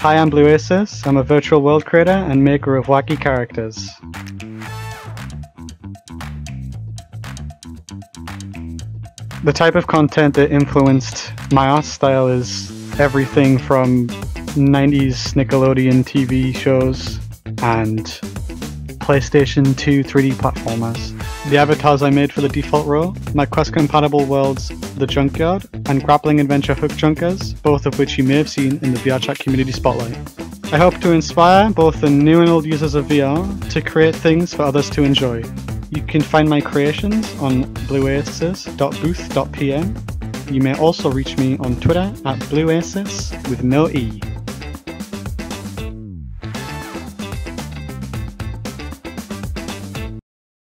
Hi, I'm Blue. I'm a virtual world creator and maker of wacky characters. The type of content that influenced my art style is everything from 90s Nickelodeon TV shows and PlayStation 2 3D platformers. The avatars I made for the default role, my quest compatible worlds The Junkyard and Grappling Adventure Hook Junkers, both of which you may have seen in the VRChat community spotlight. I hope to inspire both the new and old users of VR to create things for others to enjoy. You can find my creations on blueasis.booth.pm. You may also reach me on Twitter at blueaces with no E.